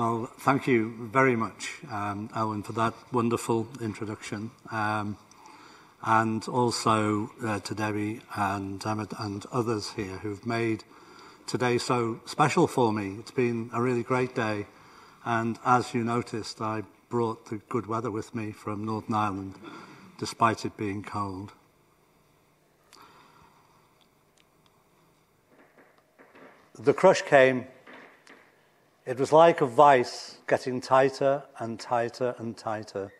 Well, thank you very much, um, Owen, for that wonderful introduction. Um, and also uh, to Debbie and Emmett and others here who've made today so special for me. It's been a really great day. And as you noticed, I brought the good weather with me from Northern Ireland, despite it being cold. The crush came. It was like a vice getting tighter and tighter and tighter.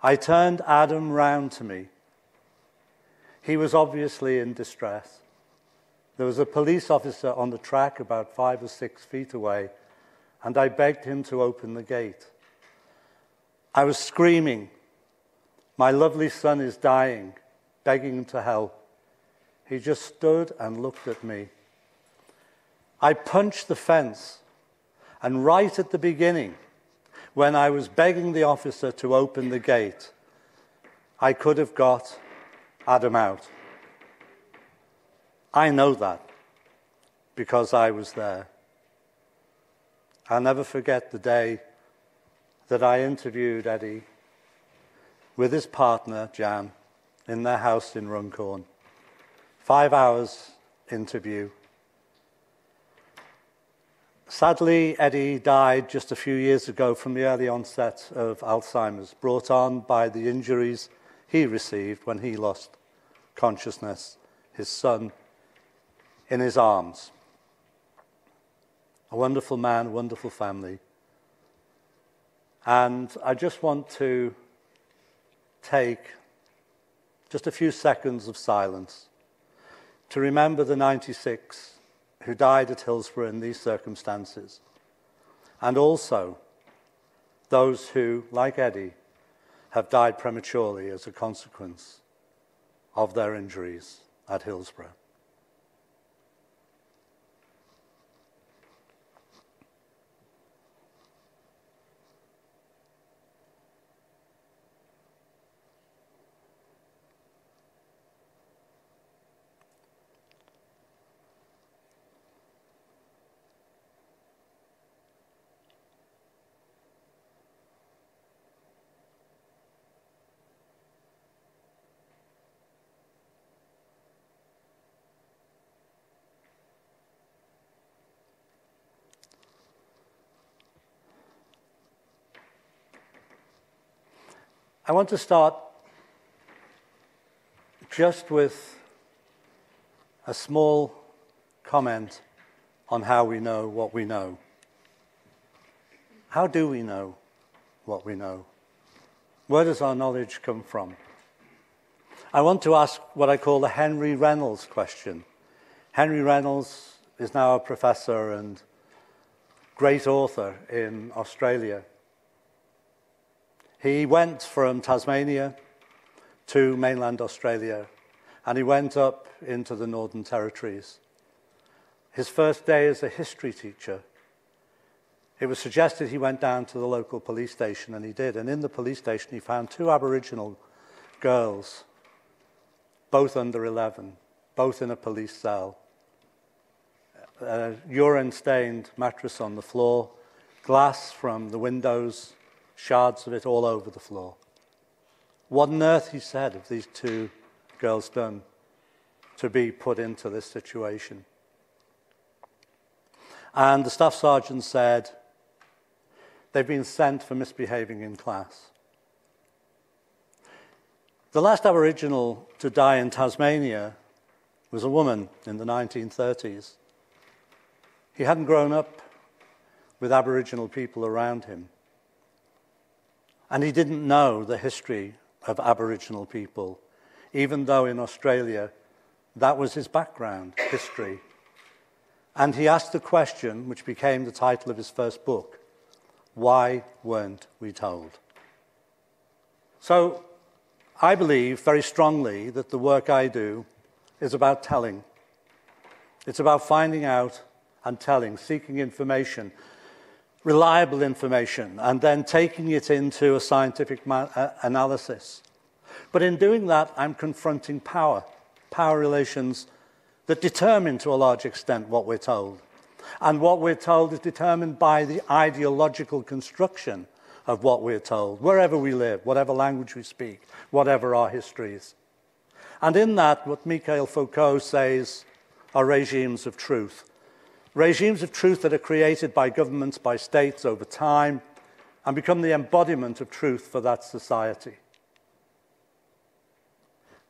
I turned Adam round to me. He was obviously in distress. There was a police officer on the track about five or six feet away, and I begged him to open the gate. I was screaming, My lovely son is dying, begging him to help. He just stood and looked at me. I punched the fence, and right at the beginning, when I was begging the officer to open the gate, I could have got Adam out. I know that because I was there. I'll never forget the day that I interviewed Eddie with his partner, Jan, in their house in Runcorn. Five hours interview. Sadly, Eddie died just a few years ago from the early onset of Alzheimer's, brought on by the injuries he received when he lost consciousness, his son in his arms. A wonderful man, a wonderful family. And I just want to take just a few seconds of silence to remember the 96 who died at Hillsborough in these circumstances, and also those who, like Eddie, have died prematurely as a consequence of their injuries at Hillsborough. I want to start just with a small comment on how we know what we know. How do we know what we know? Where does our knowledge come from? I want to ask what I call the Henry Reynolds question. Henry Reynolds is now a professor and great author in Australia. He went from Tasmania to mainland Australia and he went up into the Northern Territories. His first day as a history teacher, it was suggested he went down to the local police station, and he did. And in the police station, he found two Aboriginal girls, both under 11, both in a police cell. A urine stained mattress on the floor, glass from the windows shards of it all over the floor. What on earth, he said, have these two girls done to be put into this situation? And the staff sergeant said, they've been sent for misbehaving in class. The last Aboriginal to die in Tasmania was a woman in the 1930s. He hadn't grown up with Aboriginal people around him. And he didn't know the history of Aboriginal people, even though in Australia that was his background, history. And he asked the question, which became the title of his first book Why weren't we told? So I believe very strongly that the work I do is about telling. It's about finding out and telling, seeking information, reliable information and then taking it into a scientific uh, analysis. But in doing that, I'm confronting power, power relations that determine to a large extent what we're told. And what we're told is determined by the ideological construction of what we're told, wherever we live, whatever language we speak, whatever our histories. And in that, what Michel Foucault says are regimes of truth. Regimes of truth that are created by governments, by states over time, and become the embodiment of truth for that society.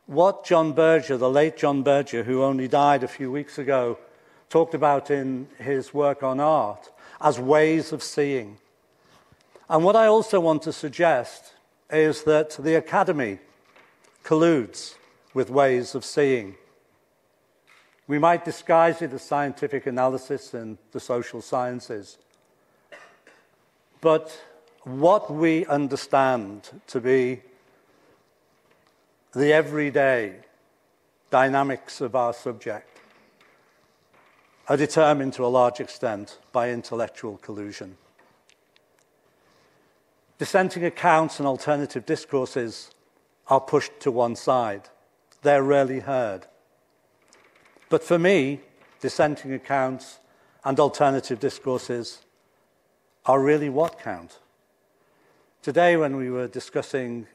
What John Berger, the late John Berger, who only died a few weeks ago, talked about in his work on art as ways of seeing. And what I also want to suggest is that the academy colludes with ways of seeing. We might disguise it as scientific analysis and the social sciences. But what we understand to be the everyday dynamics of our subject are determined to a large extent by intellectual collusion. Dissenting accounts and alternative discourses are pushed to one side. They're rarely heard. But for me, dissenting accounts and alternative discourses are really what count. Today, when we were discussing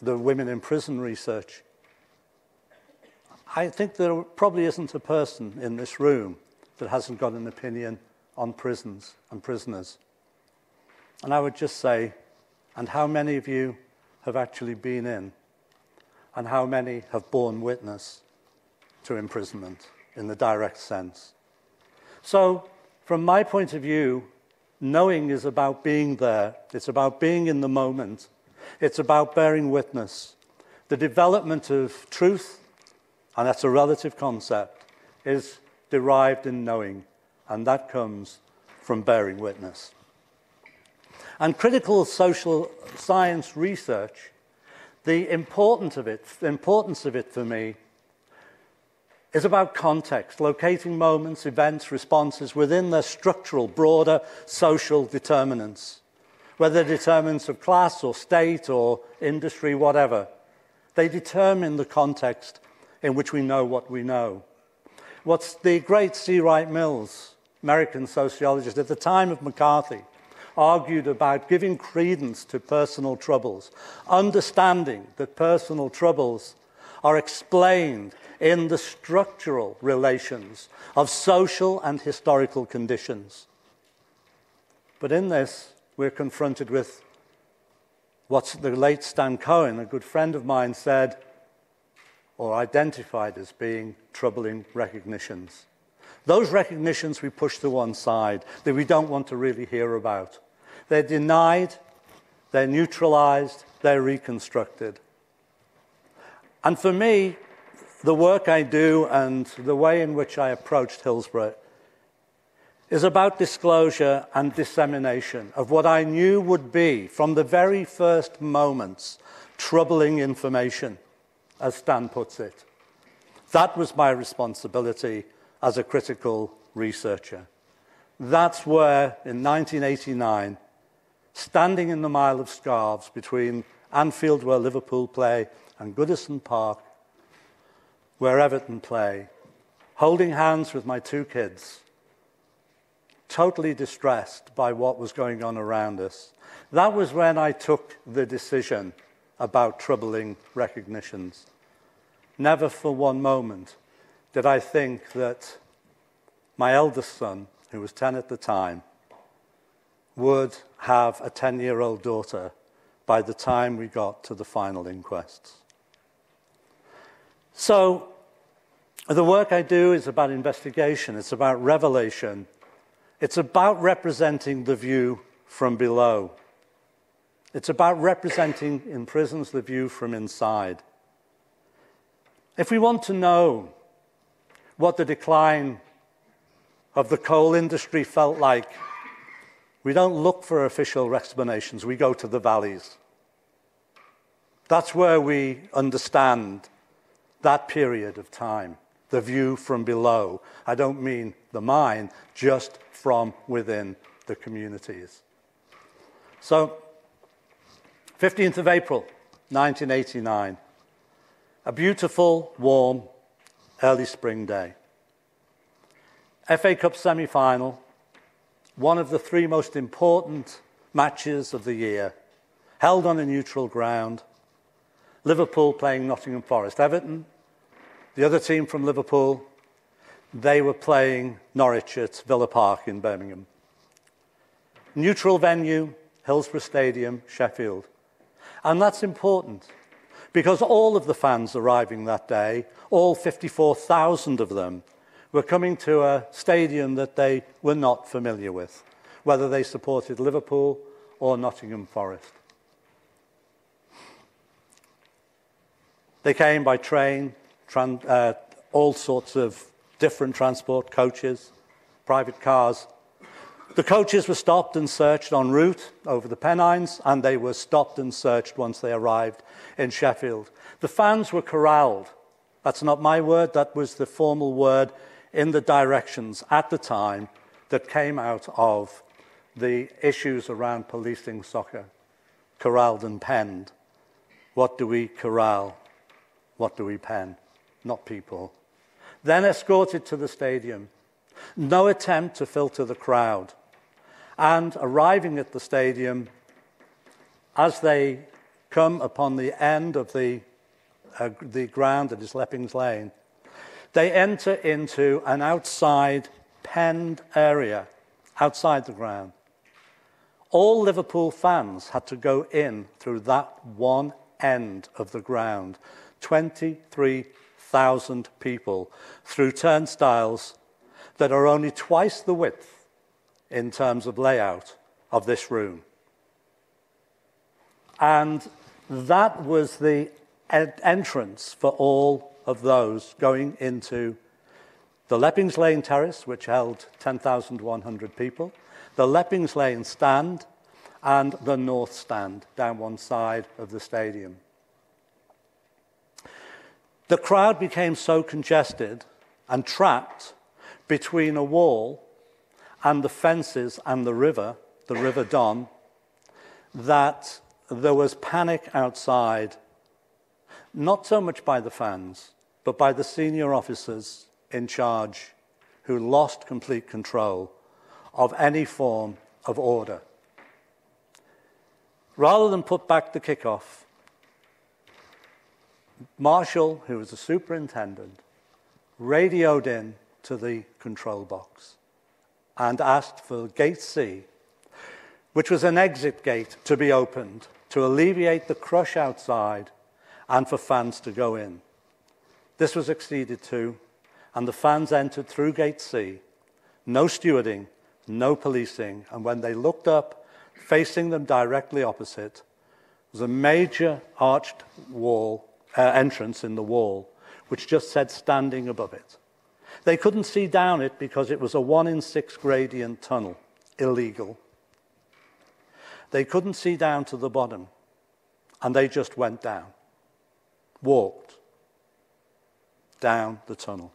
the women in prison research, I think there probably isn't a person in this room that hasn't got an opinion on prisons and prisoners. And I would just say, and how many of you have actually been in? And how many have borne witness to imprisonment in the direct sense? So, from my point of view, knowing is about being there, it's about being in the moment, it's about bearing witness. The development of truth, and that's a relative concept, is derived in knowing, and that comes from bearing witness. And critical social science research, the importance of it, the importance of it for me is about context, locating moments, events, responses within their structural, broader social determinants, whether determinants of class or state or industry, whatever. They determine the context in which we know what we know. What's the great C. Wright Mills, American sociologist at the time of McCarthy, argued about giving credence to personal troubles, understanding that personal troubles are explained in the structural relations of social and historical conditions. But in this, we're confronted with what the late Stan Cohen, a good friend of mine, said or identified as being troubling recognitions. Those recognitions we push to one side that we don't want to really hear about. They're denied, they're neutralized, they're reconstructed. And for me, the work I do and the way in which I approached Hillsborough is about disclosure and dissemination of what I knew would be, from the very first moments, troubling information, as Stan puts it. That was my responsibility as a critical researcher. That's where, in 1989, standing in the mile of scarves between Anfield, where Liverpool play, and Goodison Park, where Everton play, holding hands with my two kids, totally distressed by what was going on around us. That was when I took the decision about troubling recognitions. Never for one moment did I think that my eldest son, who was 10 at the time, would have a 10 year old daughter by the time we got to the final inquests. So, the work I do is about investigation, it's about revelation, it's about representing the view from below. It's about representing in prisons the view from inside. If we want to know what the decline of the coal industry felt like we don't look for official explanations, we go to the valleys. That's where we understand that period of time, the view from below. I don't mean the mine, just from within the communities. So, 15th of April, 1989, a beautiful, warm, early spring day. FA Cup semi final, one of the three most important matches of the year, held on a neutral ground. Liverpool playing Nottingham Forest. Everton, the other team from Liverpool, they were playing Norwich at Villa Park in Birmingham. Neutral venue, Hillsborough Stadium, Sheffield. And that's important because all of the fans arriving that day, all 54,000 of them, were coming to a stadium that they were not familiar with, whether they supported Liverpool or Nottingham Forest. They came by train, uh, all sorts of different transport, coaches, private cars. The coaches were stopped and searched en route over the Pennines, and they were stopped and searched once they arrived in Sheffield. The fans were corralled. That's not my word, that was the formal word in the directions at the time that came out of the issues around policing soccer. Corralled and penned. What do we corral? What do we pen? Not people. Then escorted to the stadium. No attempt to filter the crowd. And arriving at the stadium, as they come upon the end of the, uh, the ground that is Leppings Lane, they enter into an outside penned area outside the ground. All Liverpool fans had to go in through that one end of the ground. 23,000 people through turnstiles that are only twice the width in terms of layout of this room. And that was the entrance for all of those going into the Leppings Lane Terrace, which held 10,100 people, the Leppings Lane Stand, and the North Stand down one side of the stadium. The crowd became so congested and trapped between a wall and the fences and the river, the River Don, that there was panic outside not so much by the fans, but by the senior officers in charge who lost complete control of any form of order. Rather than put back the kickoff, Marshall, who was the superintendent, radioed in to the control box and asked for Gate C, which was an exit gate, to be opened to alleviate the crush outside and for fans to go in. This was acceded to, and the fans entered through Gate C. No stewarding, no policing, and when they looked up, facing them directly opposite, was a major arched wall, uh, entrance in the wall, which just said standing above it. They couldn't see down it because it was a one in six gradient tunnel, illegal. They couldn't see down to the bottom, and they just went down walked down the tunnel.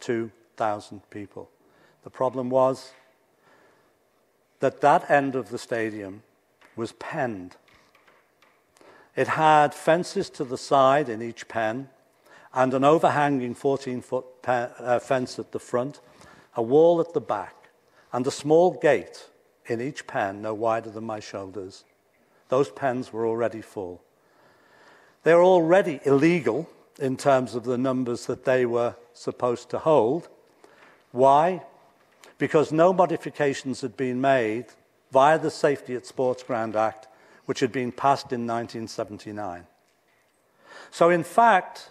2,000 people. The problem was that that end of the stadium was penned. It had fences to the side in each pen and an overhanging 14 foot uh, fence at the front, a wall at the back, and a small gate in each pen no wider than my shoulders. Those pens were already full. They're already illegal in terms of the numbers that they were supposed to hold. Why? Because no modifications had been made via the Safety at Sports Ground Act, which had been passed in 1979. So, in fact,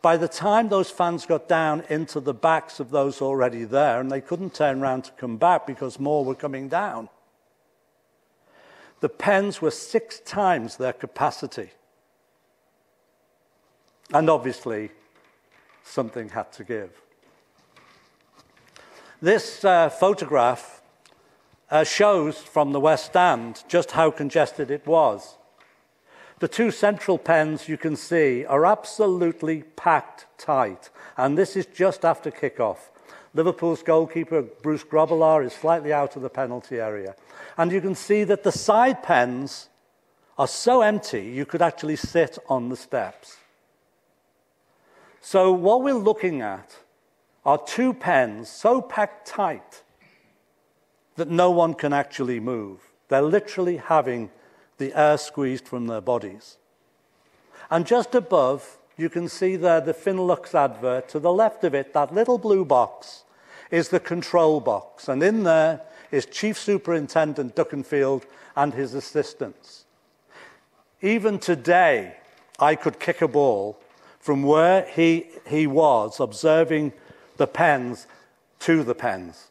by the time those fans got down into the backs of those already there, and they couldn't turn around to come back because more were coming down, the pens were six times their capacity. And obviously, something had to give. This uh, photograph uh, shows from the West Stand just how congested it was. The two central pens you can see are absolutely packed tight, and this is just after kickoff. Liverpool's goalkeeper, Bruce Grobbelaar, is slightly out of the penalty area. And you can see that the side pens are so empty you could actually sit on the steps. So, what we're looking at are two pens so packed tight that no one can actually move. They're literally having the air squeezed from their bodies. And just above, you can see there the Finlux advert. To the left of it, that little blue box is the control box. And in there is Chief Superintendent Duckenfield and his assistants. Even today, I could kick a ball from where he, he was observing the pens to the pens,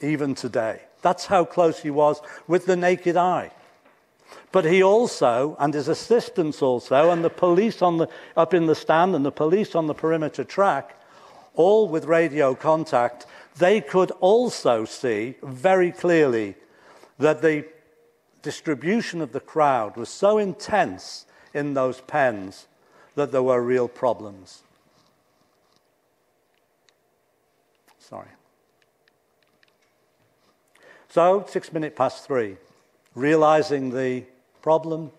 even today. That's how close he was with the naked eye. But he also, and his assistants also, and the police on the, up in the stand and the police on the perimeter track, all with radio contact, they could also see very clearly that the distribution of the crowd was so intense in those pens that there were real problems. Sorry. So, six minutes past three, realizing the problem,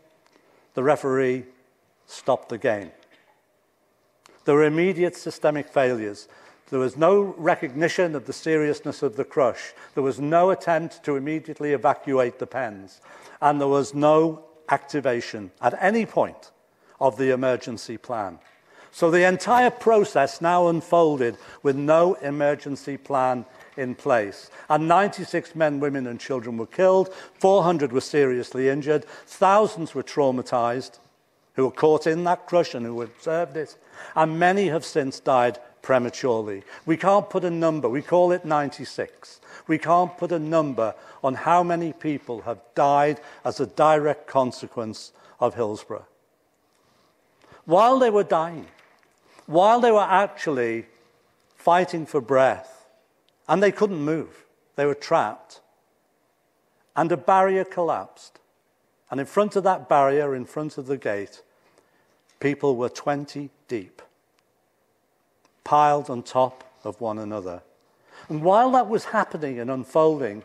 the referee stopped the game. There were immediate systemic failures. There was no recognition of the seriousness of the crush. There was no attempt to immediately evacuate the pens. And there was no activation at any point of the emergency plan. So the entire process now unfolded with no emergency plan in place. And 96 men, women, and children were killed, 400 were seriously injured, thousands were traumatized who were caught in that crush and who observed it, and many have since died prematurely. We can't put a number, we call it 96. We can't put a number on how many people have died as a direct consequence of Hillsborough. While they were dying, while they were actually fighting for breath, and they couldn't move, they were trapped, and a barrier collapsed. And in front of that barrier, in front of the gate, people were 20 deep, piled on top of one another. And while that was happening and unfolding,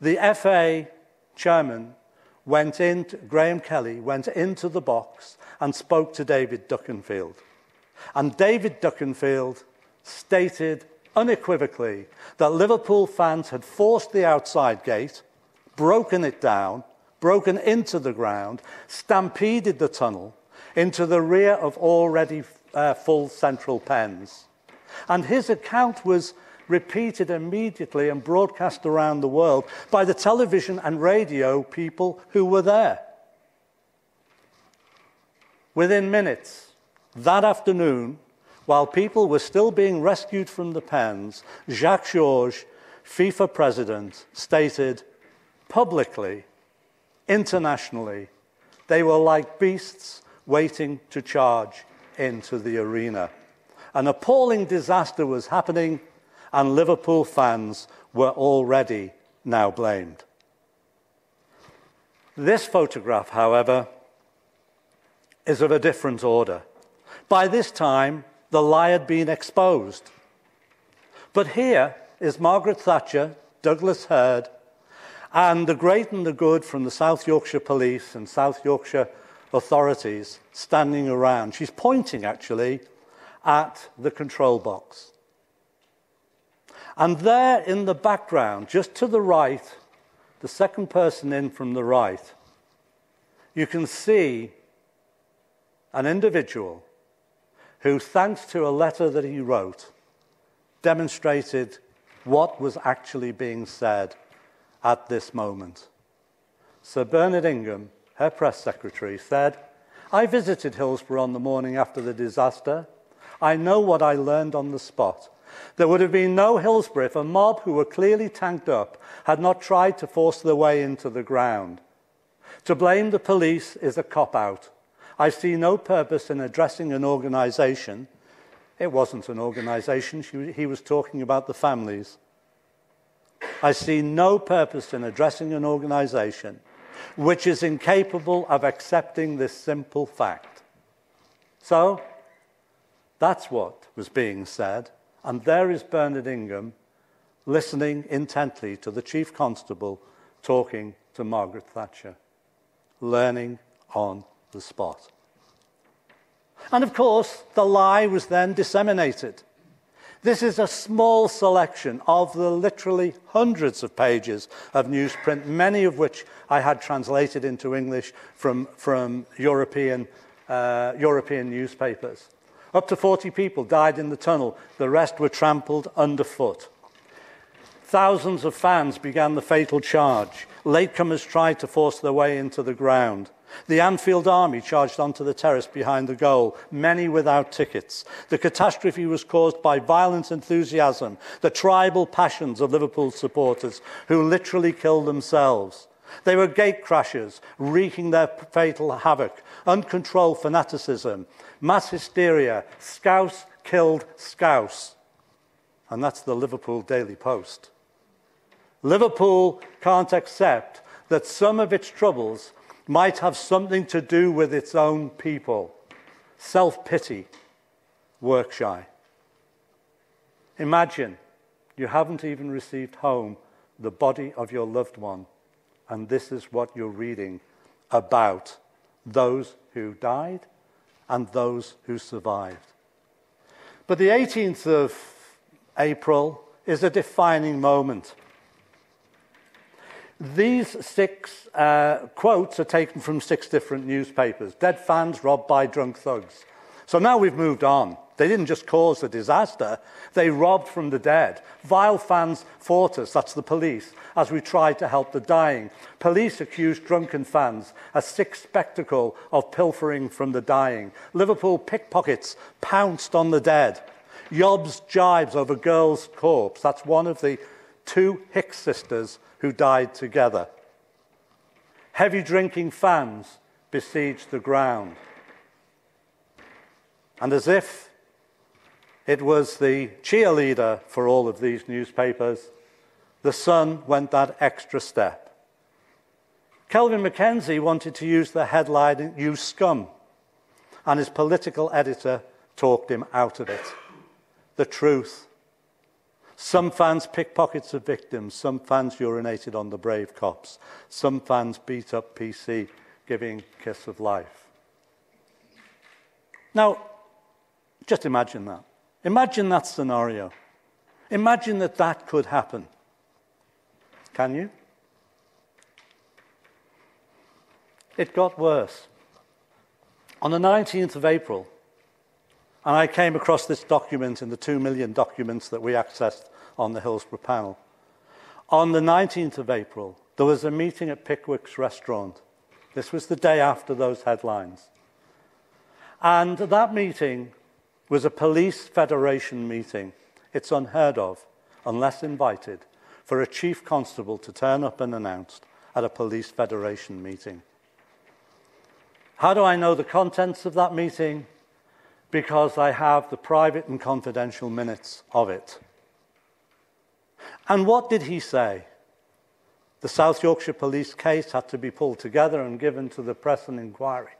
the FA chairman went in, Graham Kelly went into the box and spoke to David Duckenfield. And David Duckenfield stated unequivocally that Liverpool fans had forced the outside gate, broken it down, broken into the ground, stampeded the tunnel into the rear of already uh, full central pens. And his account was repeated immediately and broadcast around the world by the television and radio people who were there. Within minutes, that afternoon, while people were still being rescued from the pens, Jacques Georges, FIFA president, stated publicly, internationally, they were like beasts waiting to charge into the arena. An appalling disaster was happening and Liverpool fans were already now blamed. This photograph, however, is of a different order. By this time, the lie had been exposed. But here is Margaret Thatcher, Douglas Hurd, and the great and the good from the South Yorkshire Police and South Yorkshire authorities standing around. She's pointing actually at the control box. And there in the background, just to the right, the second person in from the right, you can see an individual who, thanks to a letter that he wrote, demonstrated what was actually being said at this moment. Sir Bernard Ingham, her press secretary, said, I visited Hillsborough on the morning after the disaster. I know what I learned on the spot. There would have been no Hillsborough if a mob who were clearly tanked up had not tried to force their way into the ground. To blame the police is a cop out. I see no purpose in addressing an organization. It wasn't an organization, he was talking about the families. I see no purpose in addressing an organization which is incapable of accepting this simple fact. So, that's what was being said. And there is Bernard Ingham listening intently to the Chief Constable talking to Margaret Thatcher, learning on the spot. And of course, the lie was then disseminated. This is a small selection of the literally hundreds of pages of newsprint, many of which I had translated into English from, from European, uh, European newspapers. Up to 40 people died in the tunnel, the rest were trampled underfoot. Thousands of fans began the fatal charge. Latecomers tried to force their way into the ground. The Anfield Army charged onto the terrace behind the goal, many without tickets. The catastrophe was caused by violent enthusiasm, the tribal passions of Liverpool supporters who literally killed themselves. They were gate crashers, wreaking their fatal havoc, uncontrolled fanaticism, mass hysteria, scouse killed scouse. And that's the Liverpool Daily Post. Liverpool can't accept that some of its troubles might have something to do with its own people. Self pity, work shy. Imagine you haven't even received home the body of your loved one, and this is what you're reading about those who died and those who survived. But the 18th of April is a defining moment. These six uh, quotes are taken from six different newspapers. Dead fans robbed by drunk thugs. So now we've moved on. They didn't just cause the disaster, they robbed from the dead. Vile fans fought us, that's the police, as we tried to help the dying. Police accused drunken fans, a sick spectacle of pilfering from the dying. Liverpool pickpockets pounced on the dead. Yobs jibes over girl's corpse, that's one of the two Hicks sisters who died together. Heavy drinking fans besieged the ground. And as if it was the cheerleader for all of these newspapers, the Sun went that extra step. Kelvin MacKenzie wanted to use the headline, You Scum, and his political editor talked him out of it. The truth some fans pickpockets of victims. Some fans urinated on the brave cops. Some fans beat up PC, giving kiss of life. Now, just imagine that. Imagine that scenario. Imagine that that could happen. Can you? It got worse. On the 19th of April, and I came across this document in the two million documents that we accessed on the Hillsborough panel. On the 19th of April, there was a meeting at Pickwick's restaurant. This was the day after those headlines. And that meeting was a police federation meeting. It's unheard of, unless invited, for a chief constable to turn up unannounced at a police federation meeting. How do I know the contents of that meeting? because I have the private and confidential minutes of it. And what did he say? The South Yorkshire police case had to be pulled together and given to the press and inquiry.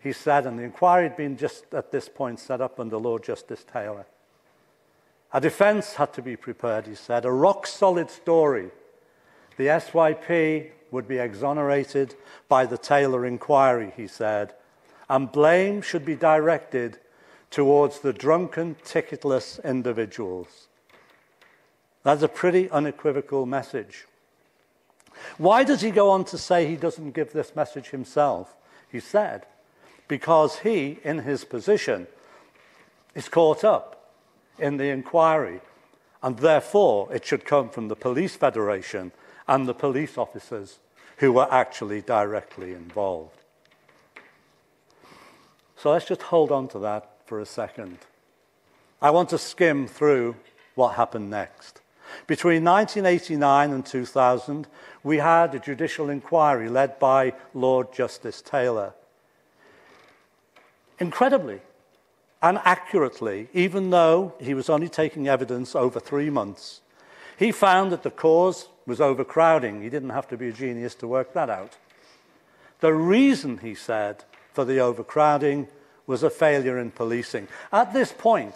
He said, and the inquiry had been just at this point set up under Lord Justice Taylor. A defence had to be prepared, he said, a rock solid story. The SYP would be exonerated by the Taylor inquiry, he said, and blame should be directed towards the drunken, ticketless individuals. That's a pretty unequivocal message. Why does he go on to say he doesn't give this message himself? He said, because he, in his position, is caught up in the inquiry, and therefore it should come from the Police Federation and the police officers who were actually directly involved. So let's just hold on to that for a second. I want to skim through what happened next. Between 1989 and 2000, we had a judicial inquiry led by Lord Justice Taylor. Incredibly and accurately, even though he was only taking evidence over three months, he found that the cause was overcrowding. He didn't have to be a genius to work that out. The reason, he said, for the overcrowding was a failure in policing. At this point,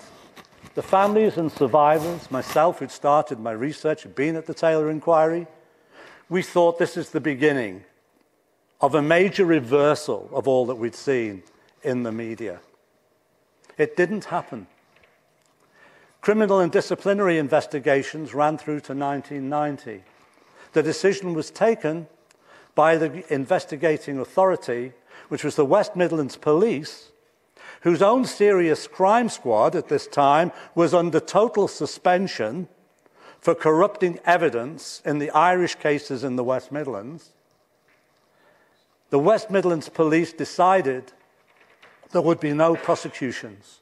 the families and survivors, myself who'd started my research, had been at the Taylor inquiry, we thought this is the beginning of a major reversal of all that we'd seen in the media. It didn't happen. Criminal and disciplinary investigations ran through to 1990. The decision was taken by the investigating authority, which was the West Midlands Police, whose own serious crime squad at this time was under total suspension for corrupting evidence in the Irish cases in the West Midlands. The West Midlands Police decided there would be no prosecutions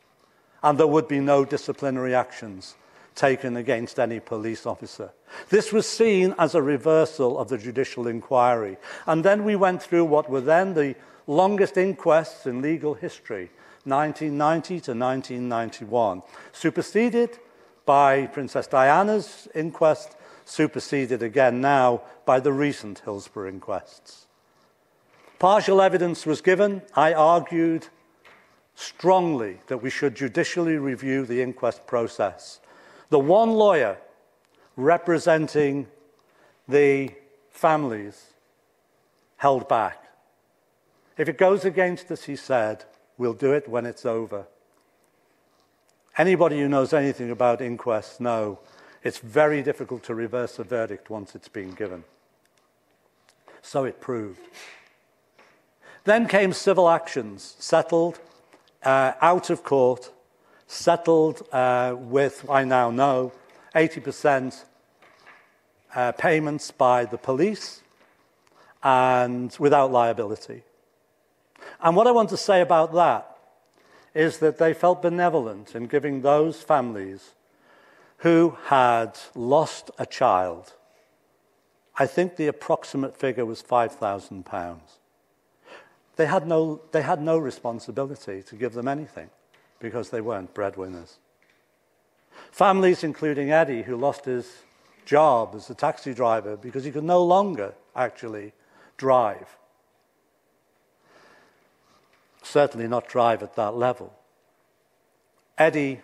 and there would be no disciplinary actions taken against any police officer. This was seen as a reversal of the judicial inquiry. And then we went through what were then the longest inquests in legal history, 1990 to 1991, superseded by Princess Diana's inquest, superseded again now by the recent Hillsborough inquests. Partial evidence was given. I argued strongly that we should judicially review the inquest process. The one lawyer representing the families held back. If it goes against us, he said, we'll do it when it's over. Anybody who knows anything about inquests know it's very difficult to reverse a verdict once it's been given. So it proved. Then came civil actions, settled uh, out of court, settled uh, with, I now know, 80% uh, payments by the police and without liability. And what I want to say about that is that they felt benevolent in giving those families who had lost a child. I think the approximate figure was £5,000 they had no, they had no responsibility to give them anything because they weren't breadwinners. Families, including Eddie, who lost his job as a taxi driver because he could no longer actually drive. Certainly not drive at that level. Eddie,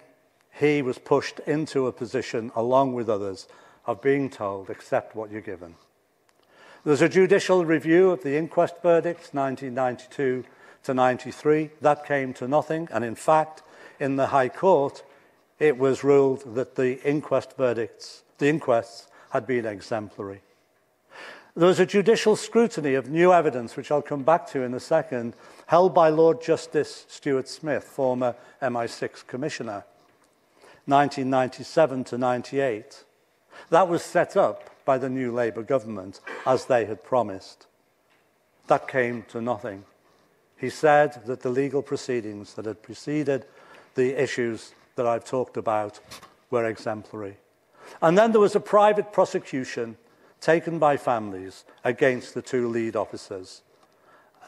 he was pushed into a position, along with others, of being told, accept what you're given. There's a judicial review of the inquest verdicts, 1992 to 93. That came to nothing, and in fact, in the High Court, it was ruled that the inquest verdicts, the inquests, had been exemplary. There was a judicial scrutiny of new evidence, which I'll come back to in a second, held by Lord Justice Stuart Smith, former MI6 Commissioner, 1997 to 98. That was set up by the new Labour government as they had promised. That came to nothing. He said that the legal proceedings that had preceded the issues that I've talked about were exemplary. And then there was a private prosecution taken by families against the two lead officers,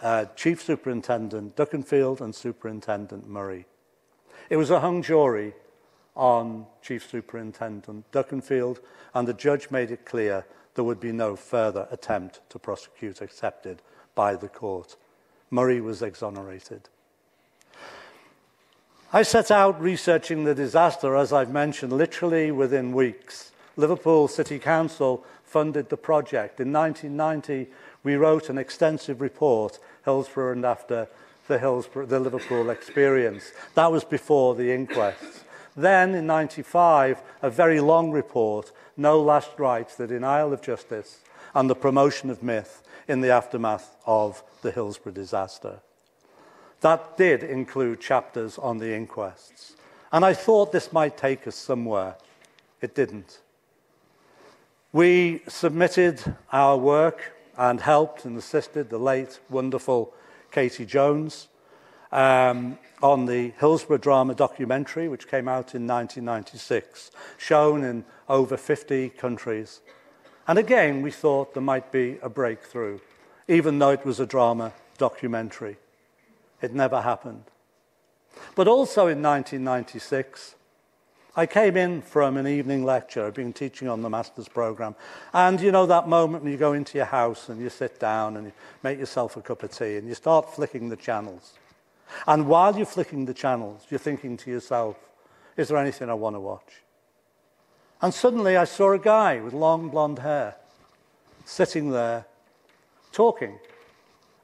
uh, Chief Superintendent Duckenfield and Superintendent Murray. It was a hung jury on Chief Superintendent Duckenfield, and the judge made it clear there would be no further attempt to prosecute accepted by the court. Murray was exonerated. I set out researching the disaster, as I've mentioned, literally within weeks. Liverpool City Council funded the project. In 1990, we wrote an extensive report, Hillsborough and after the, Hillsborough, the Liverpool experience. That was before the inquests. Then, in 95, a very long report, No Last Rites, the denial of justice and the promotion of myth in the aftermath of the Hillsborough disaster. That did include chapters on the inquests. And I thought this might take us somewhere. It didn't. We submitted our work and helped and assisted the late, wonderful Katy Jones um, on the Hillsborough drama documentary, which came out in 1996, shown in over 50 countries. And again, we thought there might be a breakthrough, even though it was a drama documentary. It never happened. But also in 1996, I came in from an evening lecture. I've been teaching on the master's program. And you know that moment when you go into your house and you sit down and you make yourself a cup of tea and you start flicking the channels. And while you're flicking the channels, you're thinking to yourself, is there anything I want to watch? And suddenly I saw a guy with long blonde hair sitting there talking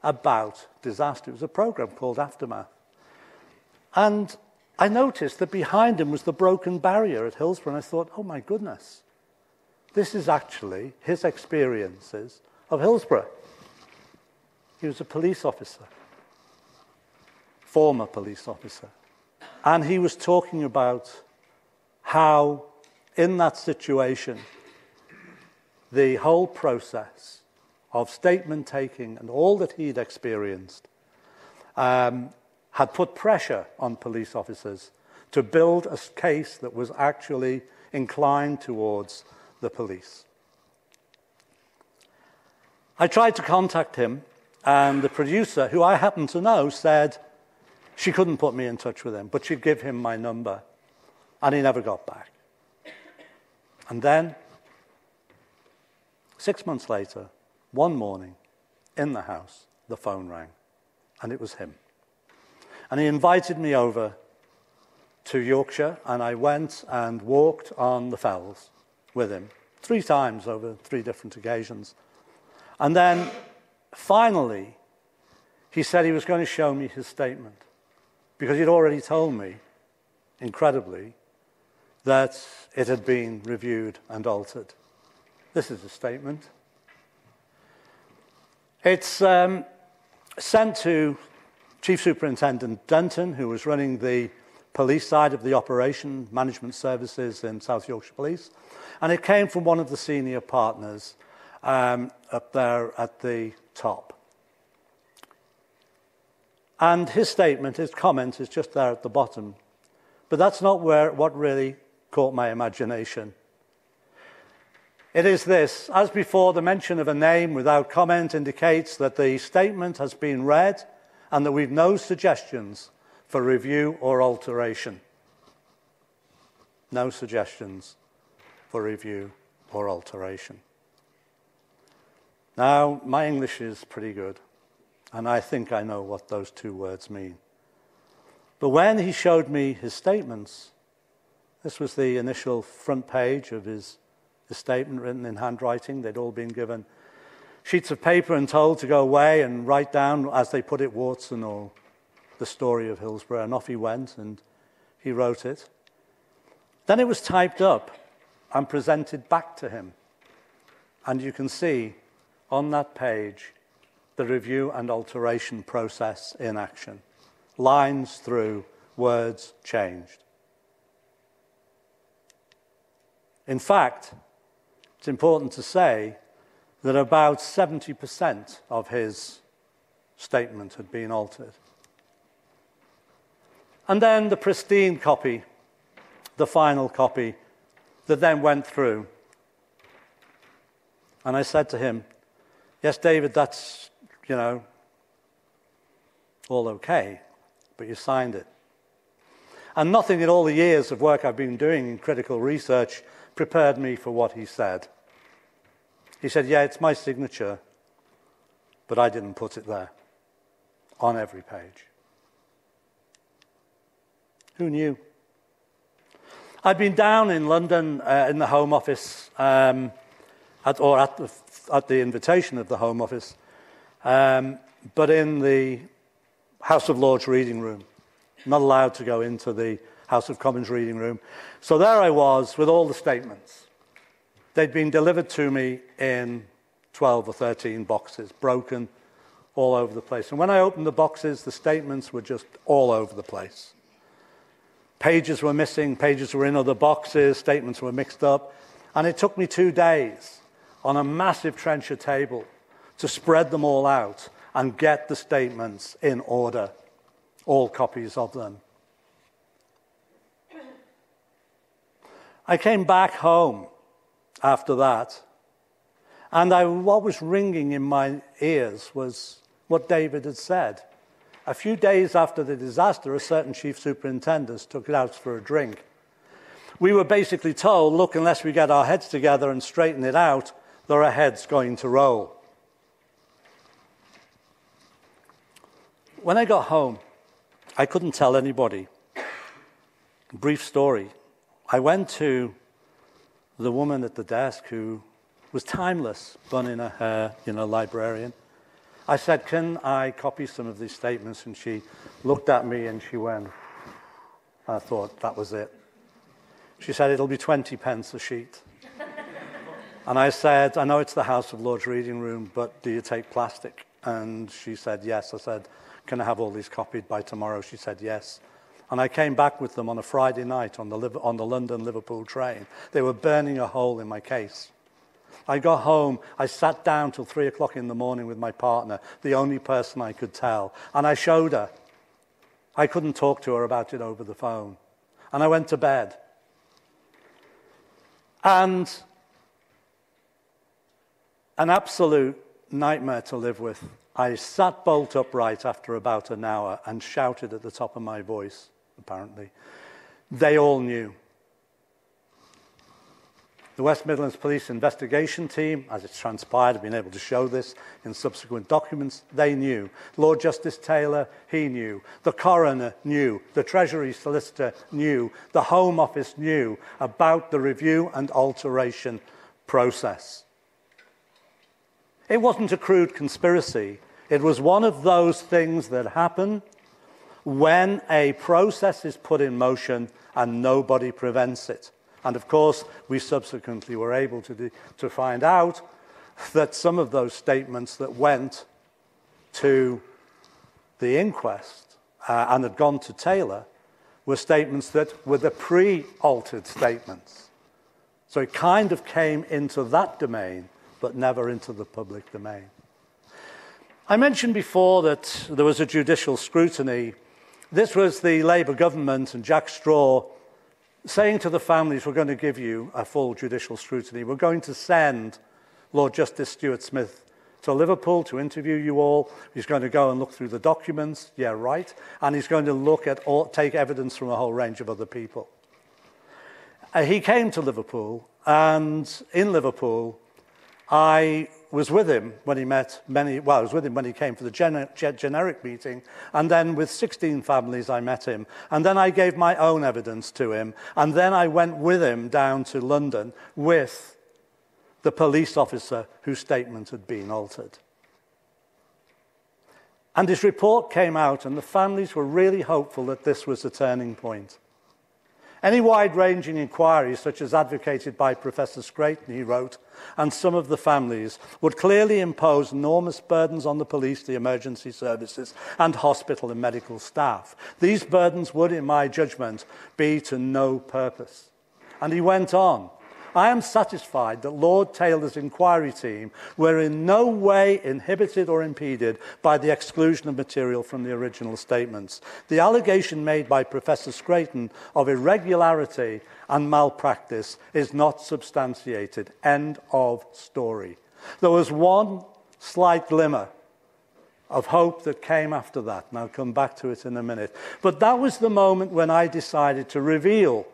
about disaster. It was a program called Aftermath. And I noticed that behind him was the broken barrier at Hillsborough, and I thought, oh my goodness, this is actually his experiences of Hillsborough. He was a police officer, former police officer, and he was talking about how, in that situation, the whole process of statement taking and all that he'd experienced um, had put pressure on police officers to build a case that was actually inclined towards the police. I tried to contact him, and the producer, who I happen to know, said she couldn't put me in touch with him, but she'd give him my number, and he never got back. And then, six months later, one morning, in the house, the phone rang, and it was him. And he invited me over to Yorkshire, and I went and walked on the fells with him three times over three different occasions. And then finally, he said he was going to show me his statement because he'd already told me, incredibly, that it had been reviewed and altered. This is a statement. It's um, sent to Chief Superintendent Denton, who was running the police side of the operation management services in South Yorkshire Police. And it came from one of the senior partners um, up there at the top. And his statement, his comment, is just there at the bottom. But that's not where, what really caught my imagination. It is this as before, the mention of a name without comment indicates that the statement has been read and that we've no suggestions for review or alteration. No suggestions for review or alteration. Now, my English is pretty good, and I think I know what those two words mean. But when he showed me his statements, this was the initial front page of his, his statement written in handwriting. They'd all been given sheets of paper and told to go away and write down, as they put it, warts and all, the story of Hillsborough. And off he went and he wrote it. Then it was typed up and presented back to him. And you can see on that page the review and alteration process in action. Lines through, words changed. In fact, it's important to say that about 70% of his statement had been altered. And then the pristine copy, the final copy, that then went through. And I said to him, Yes, David, that's, you know, all okay, but you signed it. And nothing in all the years of work I've been doing in critical research prepared me for what he said. He said, Yeah, it's my signature, but I didn't put it there on every page. Who knew? I'd been down in London uh, in the Home Office, um, at, or at the, at the invitation of the Home Office, um, but in the House of Lords reading room. Not allowed to go into the House of Commons reading room. So there I was with all the statements. They'd been delivered to me in 12 or 13 boxes, broken all over the place. And when I opened the boxes, the statements were just all over the place. Pages were missing, pages were in other boxes, statements were mixed up. And it took me two days on a massive trencher table to spread them all out and get the statements in order, all copies of them. I came back home after that. And I, what was ringing in my ears was what David had said. A few days after the disaster, a certain chief superintendent took it out for a drink. We were basically told look, unless we get our heads together and straighten it out, there are heads going to roll. When I got home, I couldn't tell anybody. Brief story. I went to the woman at the desk who was timeless, bun in her hair, you know, librarian. I said, Can I copy some of these statements? And she looked at me and she went, I thought that was it. She said, It'll be 20 pence a sheet. and I said, I know it's the House of Lords reading room, but do you take plastic? And she said, Yes. I said, Can I have all these copied by tomorrow? She said, Yes. And I came back with them on a Friday night on the, on the London Liverpool train. They were burning a hole in my case. I got home, I sat down till three o'clock in the morning with my partner, the only person I could tell, and I showed her. I couldn't talk to her about it over the phone. And I went to bed. And an absolute nightmare to live with. I sat bolt upright after about an hour and shouted at the top of my voice, apparently. They all knew. The West Midlands Police investigation team, as it's transpired, have been able to show this in subsequent documents. They knew. Lord Justice Taylor, he knew. The coroner knew. The Treasury solicitor knew. The Home Office knew about the review and alteration process. It wasn't a crude conspiracy. It was one of those things that happen when a process is put in motion and nobody prevents it. And of course, we subsequently were able to, do, to find out that some of those statements that went to the inquest uh, and had gone to Taylor were statements that were the pre altered statements. So it kind of came into that domain, but never into the public domain. I mentioned before that there was a judicial scrutiny. This was the Labour government and Jack Straw saying to the families, we're going to give you a full judicial scrutiny. We're going to send Lord Justice Stuart Smith to Liverpool to interview you all. He's going to go and look through the documents. Yeah, right. And he's going to look at all, take evidence from a whole range of other people. Uh, he came to Liverpool, and in Liverpool, I was with him when he met many, well, I was with him when he came for the gener- generic meeting, and then with 16 families I met him. And then I gave my own evidence to him, and then I went with him down to London with the police officer whose statement had been altered. And his report came out, and the families were really hopeful that this was the turning point. Any wide ranging inquiries, such as advocated by Professor Scraton, he wrote, and some of the families, would clearly impose enormous burdens on the police, the emergency services, and hospital and medical staff. These burdens would, in my judgment, be to no purpose. And he went on. I am satisfied that Lord Taylor's inquiry team were in no way inhibited or impeded by the exclusion of material from the original statements. The allegation made by Professor Scraton of irregularity and malpractice is not substantiated. End of story. There was one slight glimmer of hope that came after that, and I'll come back to it in a minute. But that was the moment when I decided to reveal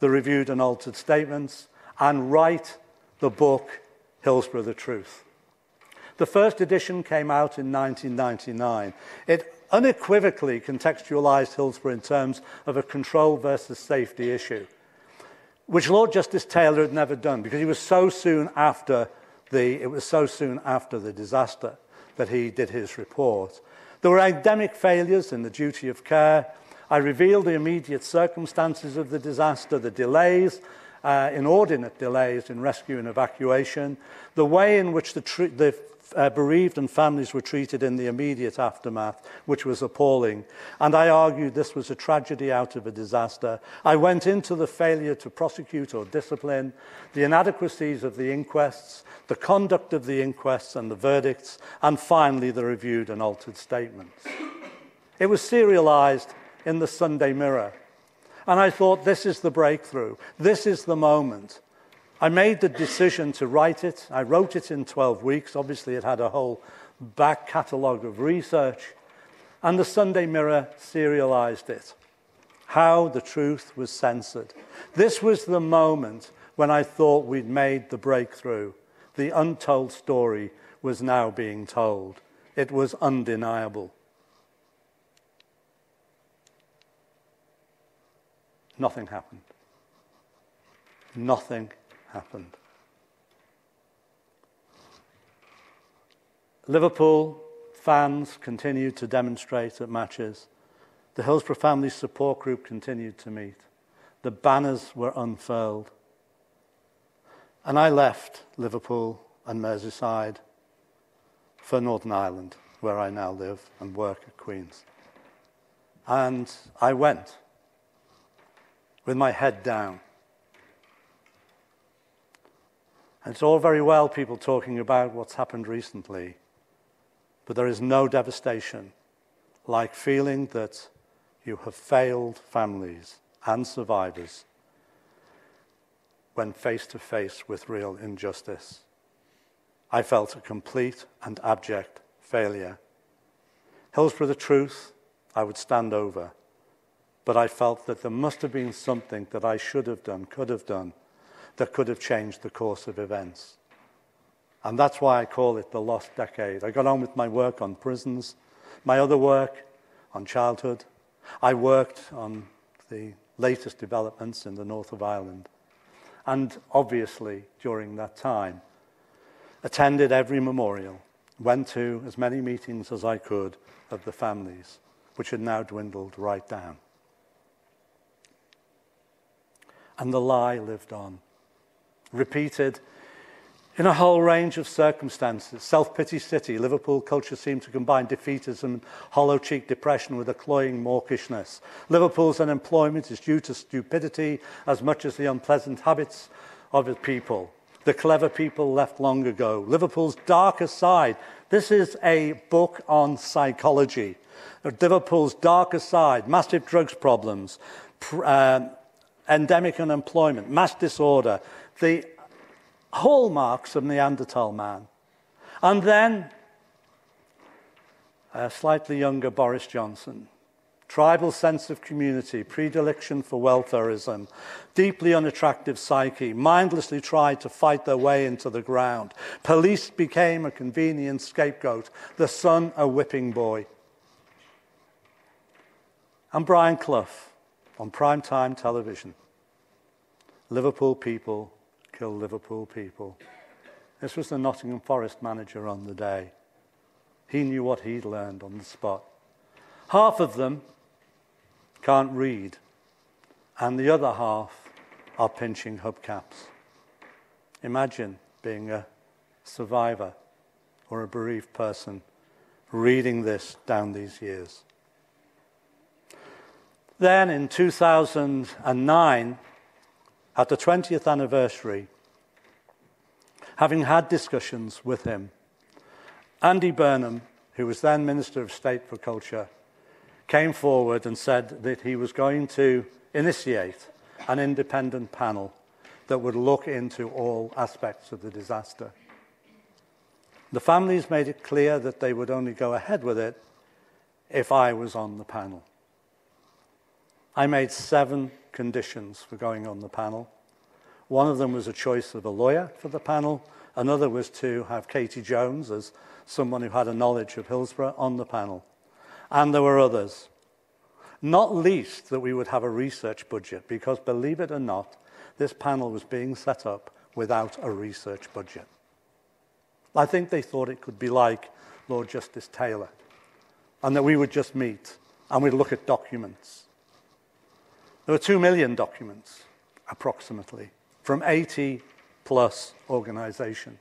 the reviewed and altered statements and write the book Hillsborough the Truth. The first edition came out in 1999. It unequivocally contextualized Hillsborough in terms of a control versus safety issue, which Lord Justice Taylor had never done because he was so soon after the, it was so soon after the disaster that he did his report. There were endemic failures in the duty of care. I revealed the immediate circumstances of the disaster, the delays, uh, inordinate delays in rescue and evacuation, the way in which the, the uh, bereaved and families were treated in the immediate aftermath, which was appalling. And I argued this was a tragedy out of a disaster. I went into the failure to prosecute or discipline, the inadequacies of the inquests, the conduct of the inquests and the verdicts, and finally the reviewed and altered statements. It was serialized in the Sunday Mirror. And I thought, this is the breakthrough. This is the moment. I made the decision to write it. I wrote it in 12 weeks. Obviously, it had a whole back catalogue of research. And the Sunday Mirror serialized it. How the truth was censored. This was the moment when I thought we'd made the breakthrough. The untold story was now being told. It was undeniable. Nothing happened. Nothing happened. Liverpool fans continued to demonstrate at matches. The Hillsborough Family Support Group continued to meet. The banners were unfurled. And I left Liverpool and Merseyside for Northern Ireland, where I now live and work at Queen's. And I went with my head down. And it's all very well people talking about what's happened recently, but there is no devastation like feeling that you have failed families and survivors when face to face with real injustice. I felt a complete and abject failure. Hillsborough the truth, I would stand over. But I felt that there must have been something that I should have done, could have done, that could have changed the course of events. And that's why I call it the lost decade. I got on with my work on prisons, my other work on childhood. I worked on the latest developments in the north of Ireland. And obviously, during that time, attended every memorial, went to as many meetings as I could of the families, which had now dwindled right down. And the lie lived on, repeated in a whole range of circumstances, self pity city, Liverpool culture seemed to combine defeatism hollow cheeked depression with a cloying mawkishness. Liverpool's unemployment is due to stupidity as much as the unpleasant habits of its people. The clever people left long ago. Liverpool's darker side. This is a book on psychology. Liverpool's darker side, massive drugs problems, uh, endemic unemployment, mass disorder, the hallmarks of Neanderthal man. And then a slightly younger Boris Johnson. Tribal sense of community, predilection for welfareism, deeply unattractive psyche, mindlessly tried to fight their way into the ground. Police became a convenient scapegoat, the Sun a whipping boy. And Brian Clough on primetime television. Liverpool people kill Liverpool people. This was the Nottingham Forest manager on the day. He knew what he'd learned on the spot. Half of them can't read, and the other half are pinching hubcaps. Imagine being a survivor or a bereaved person reading this down these years. Then in 2009, at the 20th anniversary, having had discussions with him, Andy Burnham, who was then Minister of State for Culture, came forward and said that he was going to initiate an independent panel that would look into all aspects of the disaster. The families made it clear that they would only go ahead with it if I was on the panel. I made seven conditions for going on the panel. One of them was a choice of a lawyer for the panel. Another was to have Katy Jones as someone who had a knowledge of Hillsborough on the panel. And there were others. Not least that we would have a research budget, because believe it or not, this panel was being set up without a research budget. I think they thought it could be like Lord Justice Taylor, and that we would just meet and we'd look at documents there were two million documents, approximately, from 80 plus organizations.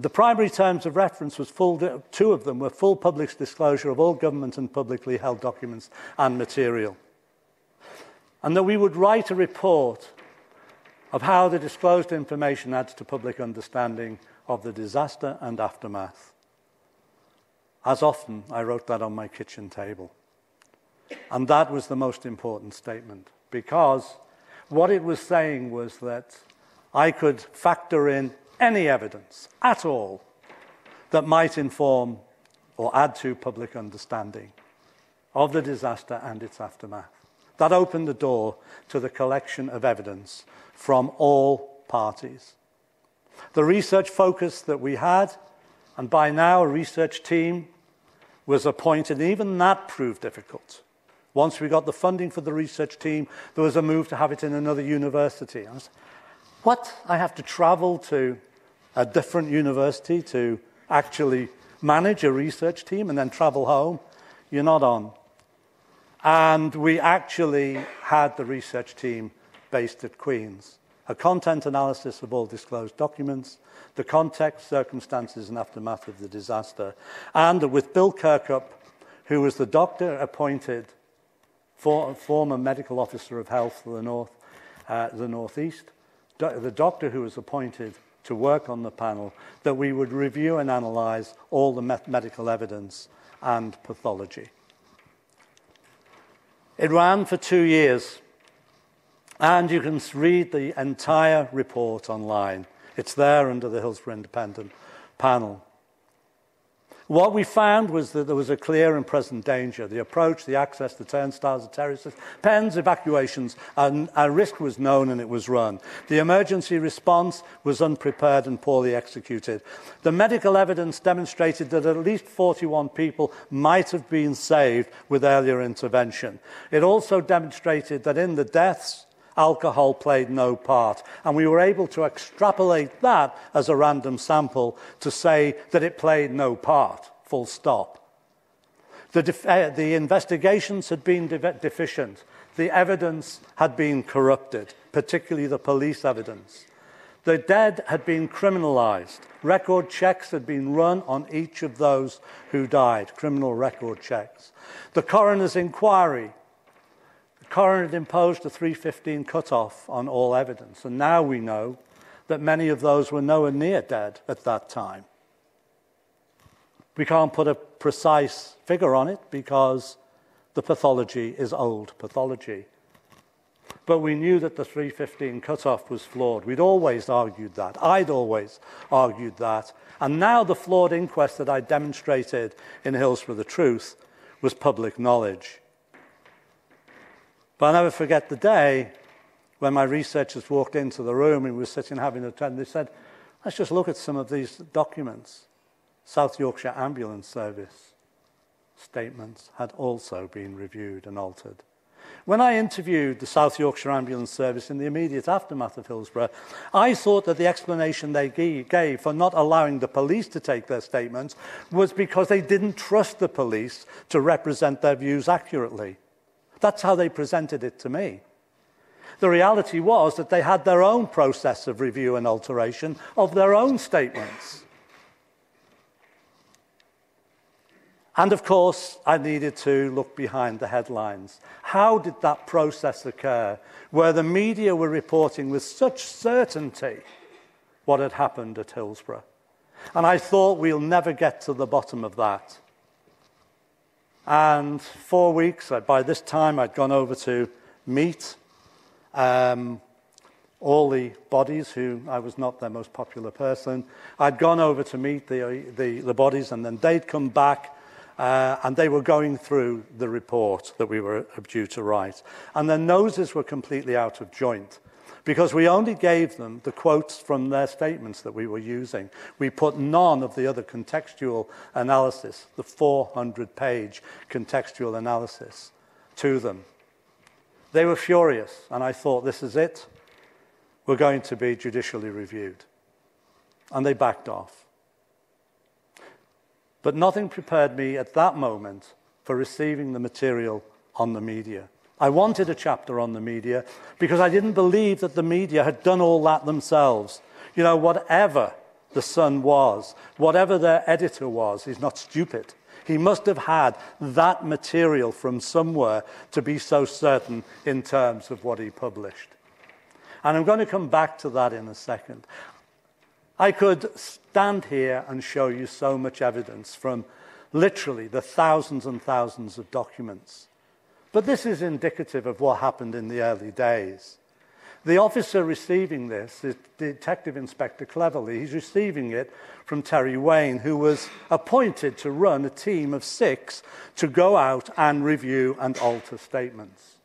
The primary terms of reference was full, two of them were full public disclosure of all government and publicly held documents and material. And that we would write a report of how the disclosed information adds to public understanding of the disaster and aftermath. As often, I wrote that on my kitchen table. And that was the most important statement because what it was saying was that I could factor in any evidence at all that might inform or add to public understanding of the disaster and its aftermath. That opened the door to the collection of evidence from all parties. The research focus that we had, and by now a research team was appointed, even that proved difficult. Once we got the funding for the research team, there was a move to have it in another university. I was, what? I have to travel to a different university to actually manage a research team and then travel home, you're not on. And we actually had the research team based at Queen's. A content analysis of all disclosed documents, the context, circumstances, and aftermath of the disaster. And with Bill Kirkup, who was the doctor appointed for, former medical officer of health for the North, uh, the Northeast, do, the doctor who was appointed to work on the panel, that we would review and analyse all the me- medical evidence and pathology. It ran for two years, and you can read the entire report online. It's there under the Hillsborough Independent panel. What we found was that there was a clear and present danger. The approach, the access, the turnstiles, the terraces, pens, evacuations, and a risk was known and it was run. The emergency response was unprepared and poorly executed. The medical evidence demonstrated that at least 41 people might have been saved with earlier intervention. It also demonstrated that in the deaths, alcohol played no part. And we were able to extrapolate that as a random sample to say that it played no part, full stop. The, uh, the investigations had been de- deficient. The evidence had been corrupted, particularly the police evidence. The dead had been criminalized. Record checks had been run on each of those who died, criminal record checks. The coroner's inquiry coroner had imposed a 315 cutoff on all evidence, and now we know that many of those were nowhere near dead at that time. We can't put a precise figure on it because the pathology is old pathology. But we knew that the 315 cutoff was flawed. We'd always argued that. I'd always argued that. And now the flawed inquest that I demonstrated in Hillsborough the Truth was public knowledge. But I'll never forget the day when my researchers walked into the room and we were sitting having a chat. They said, let's just look at some of these documents. South Yorkshire Ambulance Service statements had also been reviewed and altered. When I interviewed the South Yorkshire Ambulance Service in the immediate aftermath of Hillsborough, I thought that the explanation they gave for not allowing the police to take their statements was because they didn't trust the police to represent their views accurately. That's how they presented it to me. The reality was that they had their own process of review and alteration of their own statements. And of course, I needed to look behind the headlines. How did that process occur where the media were reporting with such certainty what had happened at Hillsborough? And I thought we'll never get to the bottom of that. And four weeks, uh, by this time, I'd gone over to meet um, all the bodies who I was not their most popular person. I'd gone over to meet the, the, the bodies, and then they'd come back. Uh, and they were going through the report that we were due to write. And their noses were completely out of joint because we only gave them the quotes from their statements that we were using. We put none of the other contextual analysis, the 400 page contextual analysis, to them. They were furious, and I thought, this is it. We're going to be judicially reviewed. And they backed off. But nothing prepared me at that moment for receiving the material on the media. I wanted a chapter on the media because I didn't believe that the media had done all that themselves. You know, whatever the Sun was, whatever their editor was, he's not stupid. He must have had that material from somewhere to be so certain in terms of what he published. And I'm going to come back to that in a second. I could stand here and show you so much evidence from literally the thousands and thousands of documents but this is indicative of what happened in the early days. The officer receiving this is Detective Inspector Cleverly. He's receiving it from Terry Wain, who was appointed to run a team of six to go out and review and alter statements.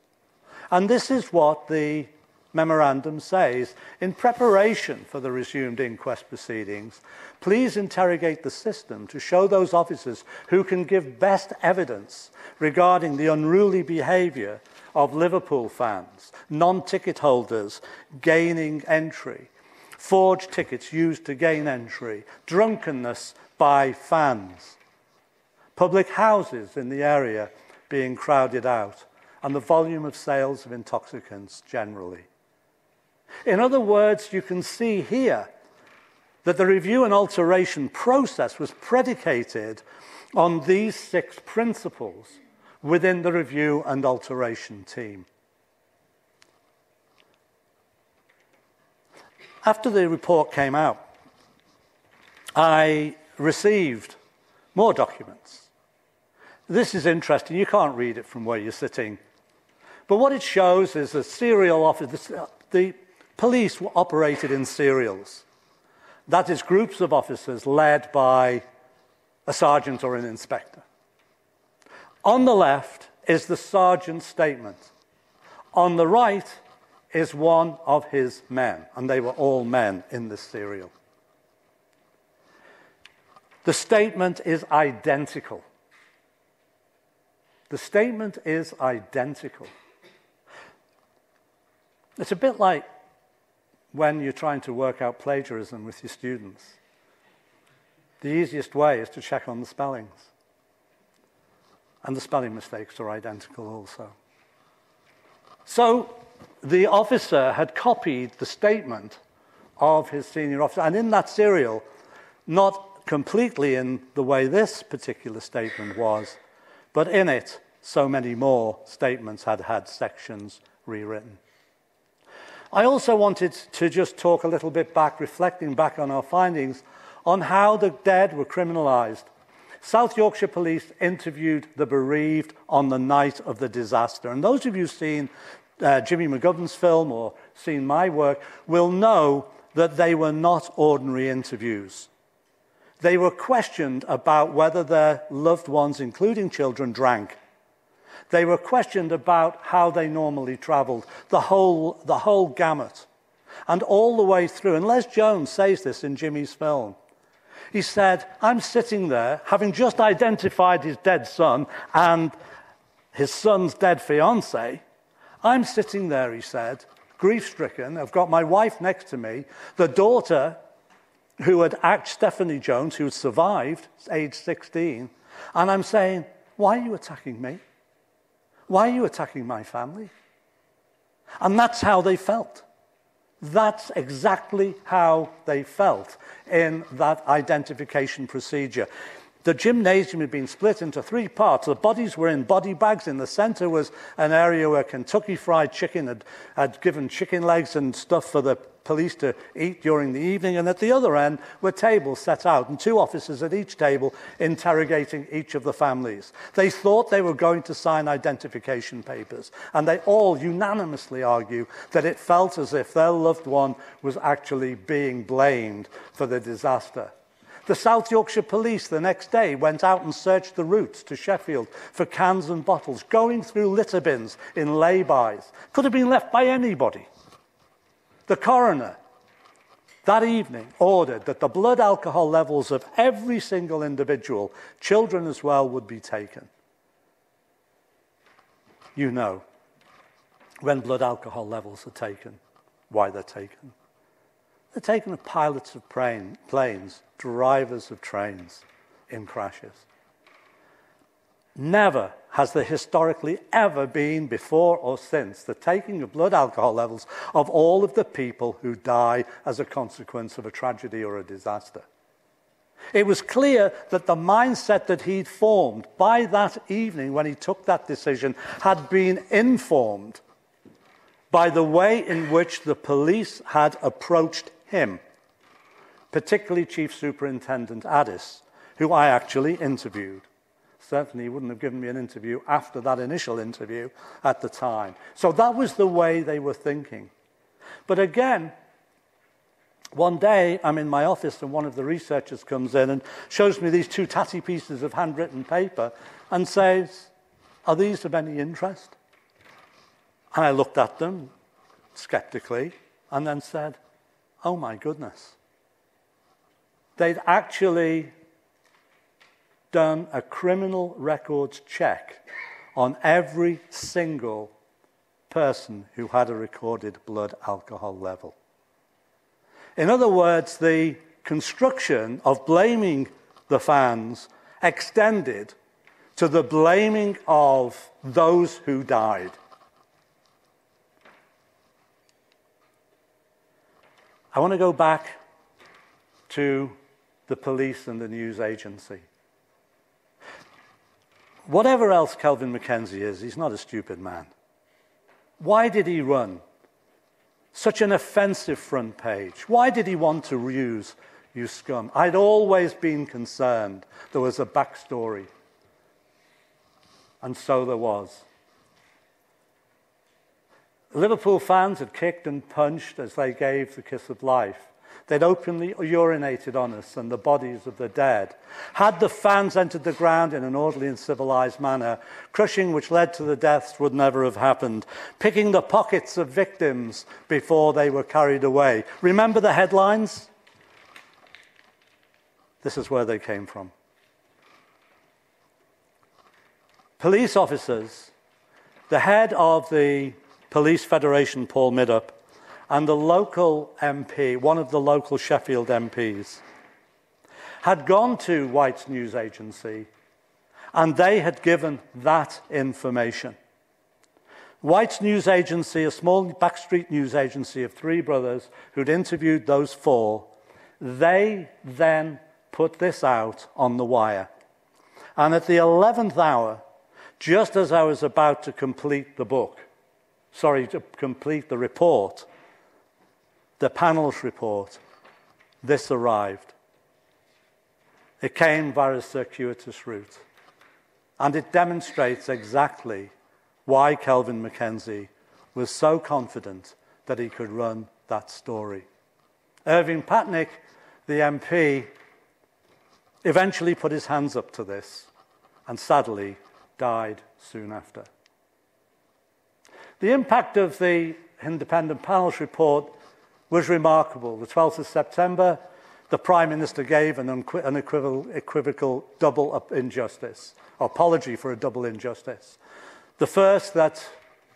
And this is what the memorandum says In preparation for the resumed inquest proceedings, please interrogate the system to show those officers who can give best evidence regarding the unruly behaviour of Liverpool fans, non ticket holders gaining entry, forged tickets used to gain entry, drunkenness by fans, public houses in the area being crowded out, and the volume of sales of intoxicants generally. In other words, you can see here that the review and alteration process was predicated on these six principles within the review and alteration team. After the report came out, I received more documents. This is interesting. You can't read it from where you're sitting. But what it shows is a serial office. The police operated in serials. That is, groups of officers led by a sergeant or an inspector. On the left is the sergeant's statement. On the right is one of his men, and they were all men in this serial. The statement is identical. The statement is identical. It's a bit like when you're trying to work out plagiarism with your students. The easiest way is to check on the spellings. And the spelling mistakes are identical also. So the officer had copied the statement of his senior officer, and in that serial, not completely in the way this particular statement was, but in it, so many more statements had had sections rewritten. I also wanted to just talk a little bit back, reflecting back on our findings, on how the dead were criminalised. South Yorkshire Police interviewed the bereaved on the night of the disaster. And those of you who've seen uh, Jimmy McGovern's film or seen my work will know that they were not ordinary interviews. They were questioned about whether their loved ones, including children, drank. They were questioned about how they normally traveled, the whole, the whole gamut. And all the way through, and Les Jones says this in Jimmy's film. He said, I'm sitting there, having just identified his dead son and his son's dead fiance. I'm sitting there, he said, grief stricken. I've got my wife next to me, the daughter who had acted Stephanie Jones, who had survived, age 16. And I'm saying, Why are you attacking me? Why are you attacking my family? And that's how they felt. That's exactly how they felt in that identification procedure. The gymnasium had been split into three parts. The bodies were in body bags. In the center was an area where Kentucky Fried Chicken had, had given chicken legs and stuff for the police to eat during the evening, and at the other end were tables set out, and two officers at each table interrogating each of the families. They thought they were going to sign identification papers, and they all unanimously argue that it felt as if their loved one was actually being blamed for the disaster. The South Yorkshire Police the next day went out and searched the routes to Sheffield for cans and bottles, going through litter bins in lay-bys. Could have been left by anybody. The coroner that evening ordered that the blood alcohol levels of every single individual, children as well, would be taken. You know, when blood alcohol levels are taken, why they're taken. They're taken of pilots of planes, drivers of trains in crashes. Never has there historically ever been, before or since, the taking of blood alcohol levels of all of the people who die as a consequence of a tragedy or a disaster. It was clear that the mindset that he'd formed by that evening when he took that decision had been informed by the way in which the police had approached him, particularly Chief Superintendent Addis, who I actually interviewed. Certainly, he wouldn't have given me an interview after that initial interview at the time. So that was the way they were thinking. But again, one day I'm in my office and one of the researchers comes in and shows me these two tatty pieces of handwritten paper and says, Are these of any interest? And I looked at them skeptically and then said, Oh my goodness. They'd actually done a criminal records check on every single person who had a recorded blood alcohol level. In other words, the construction of blaming the fans extended to the blaming of those who died. I want to go back to the police and the news agency. Whatever else Kelvin MacKenzie is, he's not a stupid man. Why did he run such an offensive front page? Why did he want to use you scum? I'd always been concerned there was a backstory. And so there was. Liverpool fans had kicked and punched as they gave the kiss of life. They'd openly urinated on us and the bodies of the dead. Had the fans entered the ground in an orderly and civilized manner, crushing which led to the deaths would never have happened. Picking the pockets of victims before they were carried away. Remember the headlines? This is where they came from. Police officers, the head of the Police Federation, Paul Middup, and the local MP, one of the local Sheffield MPs, had gone to White's news agency and they had given that information. White's news agency, a small backstreet news agency of three brothers who'd interviewed those four, they then put this out on the wire. And at the 11th hour, just as I was about to complete the book, sorry, to complete the report, the panel's report, this arrived. It came via a circuitous route. And it demonstrates exactly why Kelvin MacKenzie was so confident that he could run that story. Irvine Patnick, the MP, eventually put his hands up to this and sadly died soon after. The impact of the independent panel's report was remarkable. The 12th of September, the Prime Minister gave an unequivocal equivocal double injustice, apology for a double injustice. The first, that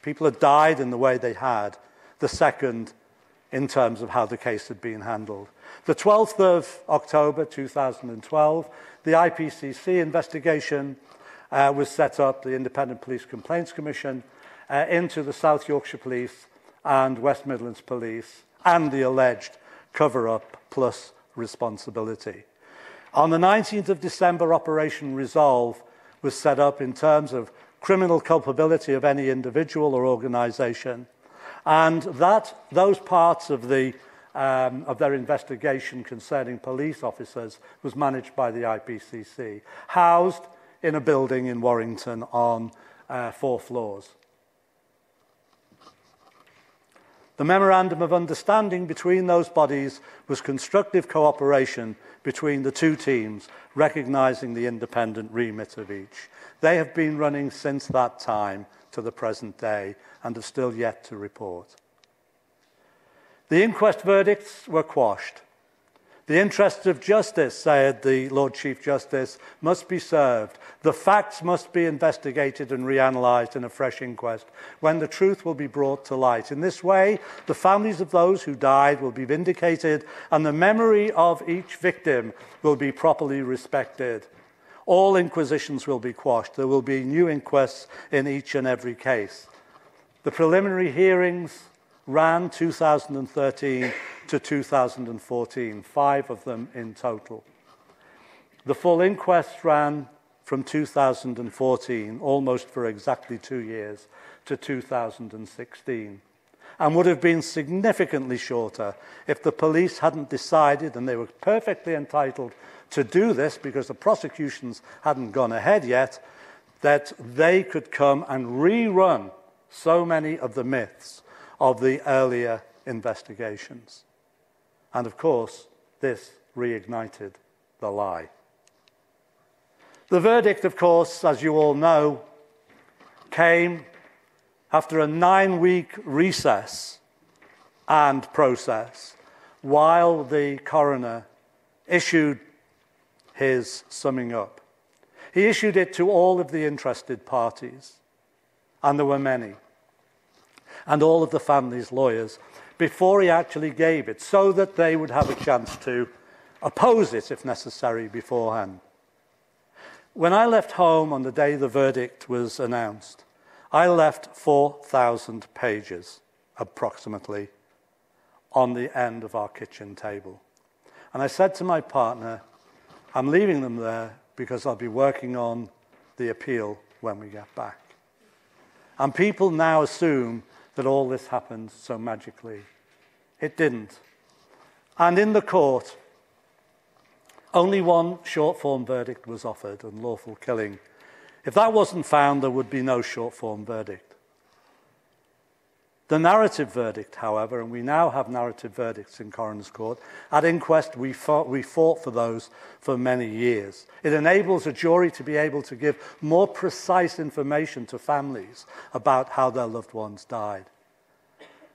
people had died in the way they had. The second, in terms of how the case had been handled. The 12th of October 2012, the IPCC investigation uh, was set up, the Independent Police Complaints Commission, uh, into the South Yorkshire Police and West Midlands Police and the alleged cover up plus responsibility. On the 19th of December, Operation Resolve was set up in terms of criminal culpability of any individual or organisation, and that those parts of the um, of their investigation concerning police officers was managed by the IPCC, housed in a building in Warrington on uh, four floors. The memorandum of understanding between those bodies was constructive cooperation between the two teams, recognising the independent remit of each. They have been running since that time to the present day and have still yet to report. The inquest verdicts were quashed. The interests of justice, said the Lord Chief Justice, must be served. The facts must be investigated and reanalysed in a fresh inquest when the truth will be brought to light. In this way, the families of those who died will be vindicated and the memory of each victim will be properly respected. All inquisitions will be quashed. There will be new inquests in each and every case. The preliminary hearings ran 2013 to 2014, five of them in total. The full inquest ran from 2014, almost for exactly two years, to 2016, and would have been significantly shorter if the police hadn't decided, and they were perfectly entitled to do this because the prosecutions hadn't gone ahead yet, that they could come and rerun so many of the myths of the earlier investigations. And of course, this reignited the lie. The verdict, of course, as you all know, came after a nine week recess and process while the coroner issued his summing up. He issued it to all of the interested parties, and there were many and all of the family's lawyers, before he actually gave it, so that they would have a chance to oppose it if necessary beforehand. When I left home on the day the verdict was announced, I left 4,000 pages, approximately, on the end of our kitchen table. And I said to my partner, I'm leaving them there because I'll be working on the appeal when we get back. And people now assume that all this happened so magically. It didn't. And in the court, only one short form verdict was offered unlawful killing. If that wasn't found, there would be no short form verdict. The narrative verdict, however, and we now have narrative verdicts in Coroner's Court, at inquest we fought, we fought for those for many years. It enables a jury to be able to give more precise information to families about how their loved ones died.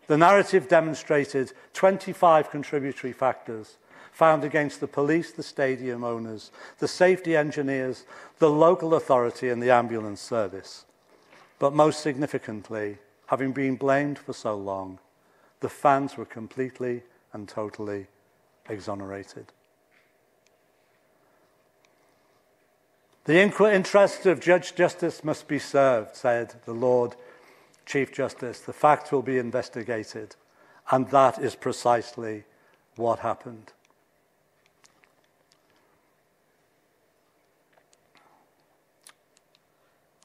The narrative demonstrated 25 contributory factors found against the police, the stadium owners, the safety engineers, the local authority, and the ambulance service. But most significantly, having been blamed for so long, the fans were completely and totally exonerated. The interest of Judge Justice must be served, said the Lord Chief Justice. The facts will be investigated. And that is precisely what happened.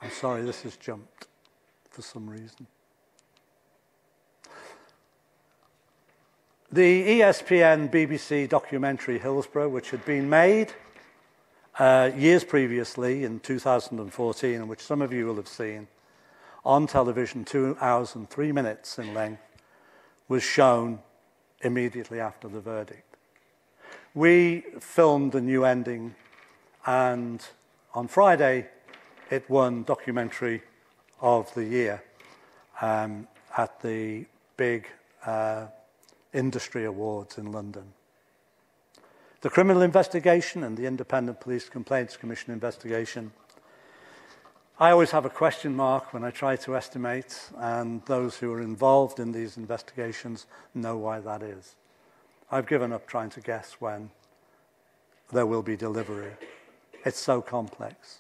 I'm sorry, this has jumped for some reason. The ESPN BBC documentary Hillsborough, which had been made uh, years previously in 2014, and which some of you will have seen on television, two hours and three minutes in length, was shown immediately after the verdict. We filmed the new ending, and on Friday, it won Documentary of the Year um, at the big uh, industry awards in London. The criminal investigation and the Independent Police Complaints Commission investigation. I always have a question mark when I try to estimate, and those who are involved in these investigations know why that is. I've given up trying to guess when there will be delivery. It's so complex.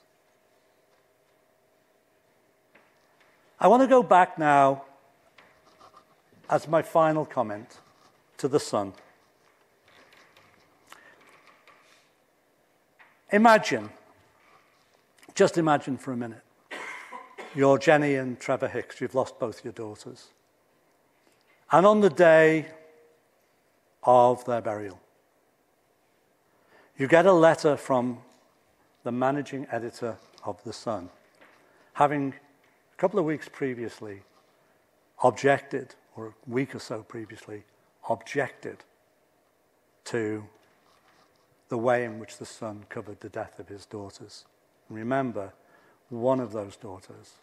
I want to go back now as my final comment to the Sun. Imagine, just imagine for a minute, you're Jenny and Trevor Hicks, you've lost both your daughters. And on the day of their burial, you get a letter from the managing editor of The Sun, having a couple of weeks previously objected, or a week or so previously, objected to the way in which the Sun covered the death of his daughters. And remember, one of those daughters,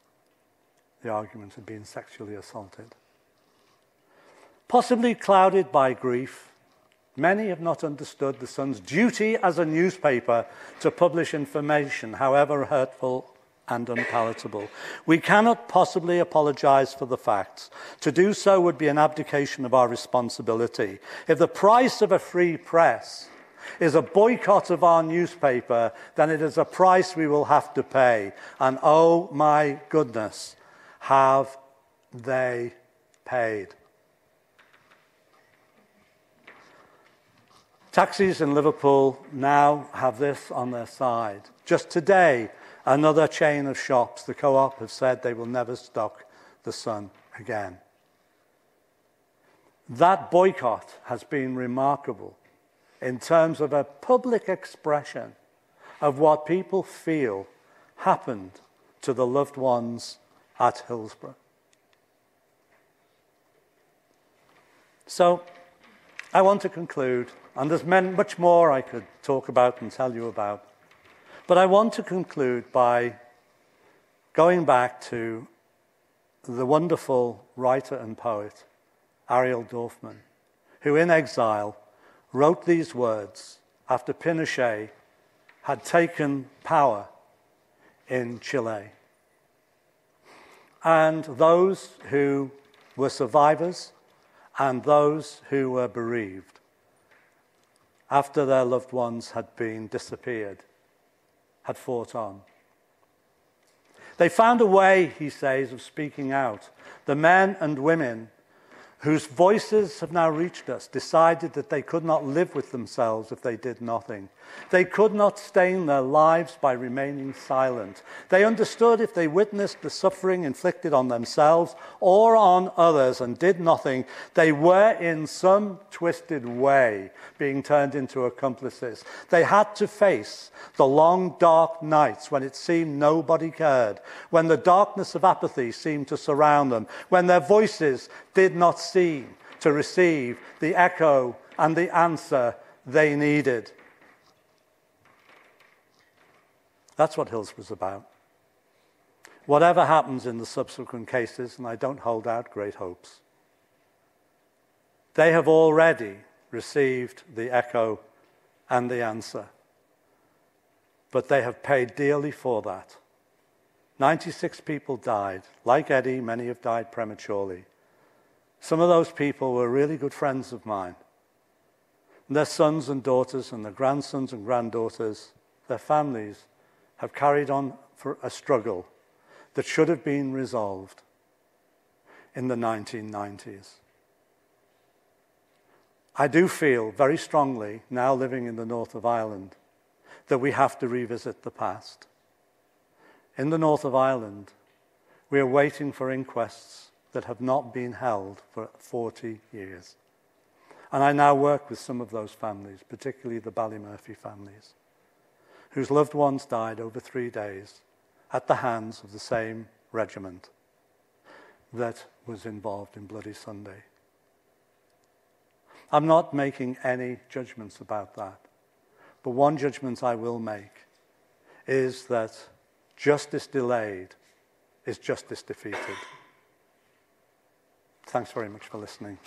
the argument had been sexually assaulted. Possibly clouded by grief, many have not understood the Sun's duty as a newspaper to publish information, however hurtful and unpalatable. We cannot possibly apologize for the facts. To do so would be an abdication of our responsibility. If the price of a free press is a boycott of our newspaper, then it is a price we will have to pay. And oh my goodness, have they paid? Taxis in Liverpool now have this on their side. Just today, Another chain of shops, the co op, have said they will never stock the sun again. That boycott has been remarkable in terms of a public expression of what people feel happened to the loved ones at Hillsborough. So, I want to conclude, and there's much more I could talk about and tell you about. But I want to conclude by going back to the wonderful writer and poet Ariel Dorfman, who in exile wrote these words after Pinochet had taken power in Chile. And those who were survivors and those who were bereaved after their loved ones had been disappeared had fought on. They found a way, he says, of speaking out. The men and women whose voices have now reached us, decided that they could not live with themselves if they did nothing. They could not stain their lives by remaining silent. They understood if they witnessed the suffering inflicted on themselves or on others and did nothing, they were in some twisted way being turned into accomplices. They had to face the long, dark nights when it seemed nobody cared, when the darkness of apathy seemed to surround them, when their voices did not seem to receive the echo and the answer they needed. That's what Hills was about. Whatever happens in the subsequent cases, and I don't hold out great hopes, they have already received the echo and the answer. But they have paid dearly for that. 96 people died. Like Eddie, many have died prematurely. Some of those people were really good friends of mine. And their sons and daughters and their grandsons and granddaughters, their families, have carried on for a struggle that should have been resolved in the 1990s. I do feel very strongly, now living in the north of Ireland, that we have to revisit the past. In the north of Ireland, we are waiting for inquests that have not been held for 40 years. And I now work with some of those families, particularly the Ballymurphy families, whose loved ones died over three days at the hands of the same regiment that was involved in Bloody Sunday. I'm not making any judgments about that. But one judgment I will make is that justice delayed is justice defeated. Thanks very much for listening.